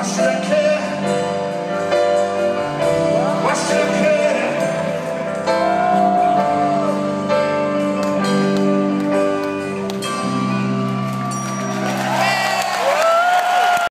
Why should I care?